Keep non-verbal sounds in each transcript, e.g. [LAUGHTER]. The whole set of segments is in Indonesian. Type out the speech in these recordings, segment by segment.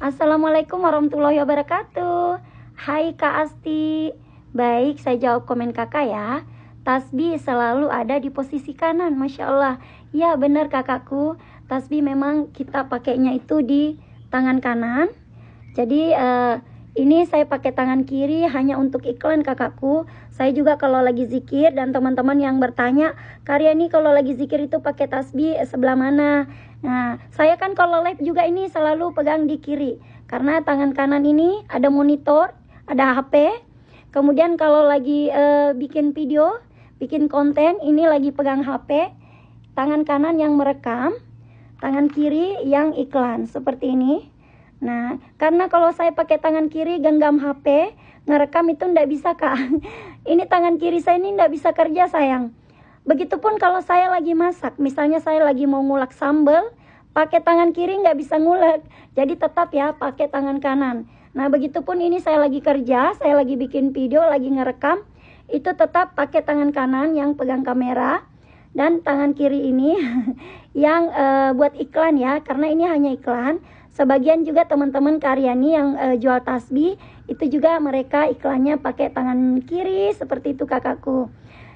Assalamualaikum warahmatullahi wabarakatuh. Hai Kak Asti. Baik, saya jawab komen kakak ya. Tasbih selalu ada di posisi kanan, Masya Allah. Ya benar kakakku, tasbih memang kita pakainya itu di tangan kanan. Jadi uh, ini saya pakai tangan kiri hanya untuk iklan kakakku. Saya juga kalau lagi zikir dan teman-teman yang bertanya, Karya ini kalau lagi zikir itu pakai tasbih sebelah mana? Nah, saya kan kalau live juga ini selalu pegang di kiri. Karena tangan kanan ini ada monitor, ada HP. Kemudian kalau lagi uh, bikin video, bikin konten, ini lagi pegang HP. Tangan kanan yang merekam, tangan kiri yang iklan seperti ini. Nah, karena kalau saya pakai tangan kiri genggam HP, ngerekam itu ndak bisa kak. [LAUGHS] ini tangan kiri saya ini ndak bisa kerja sayang. Begitupun kalau saya lagi masak, misalnya saya lagi mau ngulek sambal, pakai tangan kiri nggak bisa ngulek. Jadi tetap ya pakai tangan kanan. Nah, begitupun ini saya lagi kerja, saya lagi bikin video, lagi ngerekam, itu tetap pakai tangan kanan yang pegang kamera dan tangan kiri ini [LAUGHS] yang uh, buat iklan ya, karena ini hanya iklan. Sebagian juga teman-teman karyani yang uh, jual tasbih itu juga mereka iklannya pakai tangan kiri seperti itu kakakku.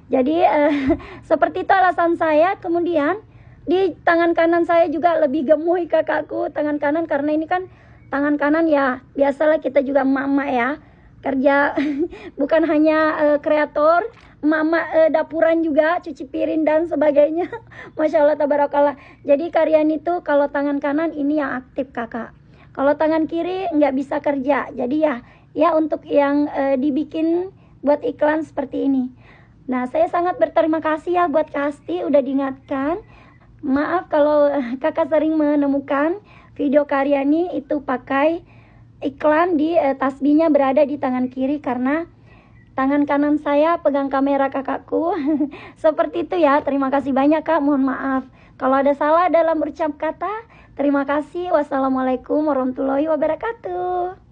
Jadi uh, [LAUGHS] seperti itu alasan saya. Kemudian di tangan kanan saya juga lebih gemuk kakakku tangan kanan karena ini kan tangan kanan ya biasalah kita juga mama ya kerja [LAUGHS] bukan hanya uh, kreator mama e, dapuran juga cuci piring dan sebagainya. [LAUGHS] Masya Allah tabarakallah. Jadi karyan itu kalau tangan kanan ini yang aktif kakak. Kalau tangan kiri nggak bisa kerja. Jadi ya ya untuk yang e, dibikin buat iklan seperti ini. Nah saya sangat berterima kasih ya buat Kasti udah diingatkan. Maaf kalau [LAUGHS] kakak sering menemukan video karyani itu pakai iklan di e, tasbihnya berada di tangan kiri karena tangan kanan saya pegang kamera kakakku. [LAUGHS] Seperti itu ya. Terima kasih banyak Kak. Mohon maaf kalau ada salah dalam berucap kata. Terima kasih. Wassalamualaikum warahmatullahi wabarakatuh.